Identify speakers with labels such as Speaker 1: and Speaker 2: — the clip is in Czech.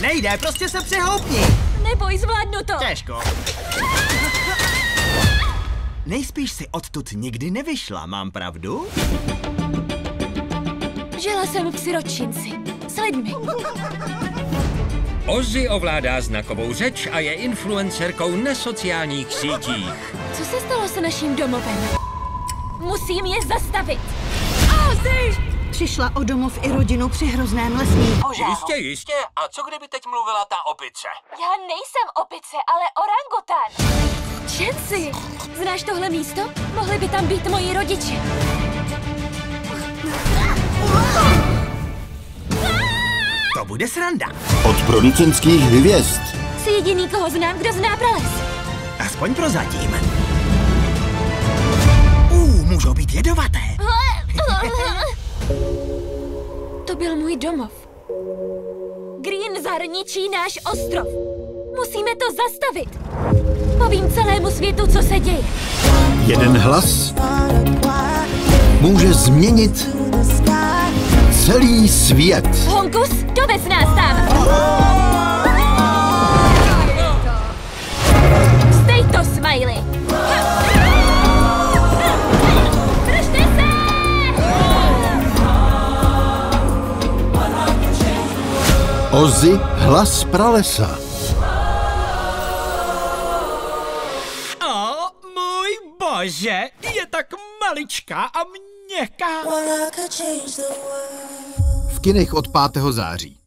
Speaker 1: Nejde, prostě se přehoupni.
Speaker 2: Neboj, zvládnu to.
Speaker 1: Těžko. Nejspíš si odtud nikdy nevyšla, mám pravdu?
Speaker 2: Žila jsem v siročinci. S lidmi.
Speaker 3: Ozzy ovládá znakovou řeč a je influencerkou na sociálních sítích.
Speaker 2: Co se stalo s naším domovem? Musím je zastavit.
Speaker 4: Přišla o domov i rodinu při hrozném lesním požáru.
Speaker 3: Jistě, jistě. A co kdyby teď mluvila ta opice?
Speaker 2: Já nejsem opice, ale orangutan. Čenci, znáš tohle místo? Mohli by tam být moji rodiče.
Speaker 1: To bude sranda.
Speaker 5: Od producentských hvězd.
Speaker 2: Jsi jediný, koho znám, kdo zná prales.
Speaker 1: Aspoň prozatím. Uh, můžou být jedovaté.
Speaker 2: To byl můj domov. Green zahrničí náš ostrov. Musíme to zastavit. Povím celému světu, co se děje.
Speaker 5: Jeden hlas může změnit celý svět.
Speaker 2: Honkus, dovez nás tam!
Speaker 5: Ozzy hlas pralesa.
Speaker 1: O, můj bože, je tak maličká a měkká.
Speaker 5: V kinech od 5. září.